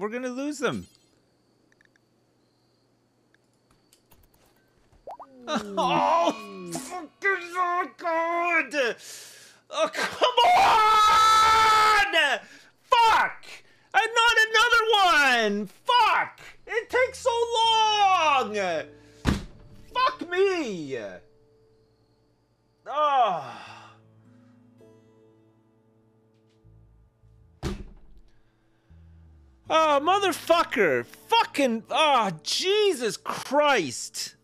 We're gonna lose them. oh, fucking oh god! Oh, come on! Fuck! And not another one! Fuck! It takes so long! Fuck me! Oh, motherfucker! Fucking. Oh, Jesus Christ!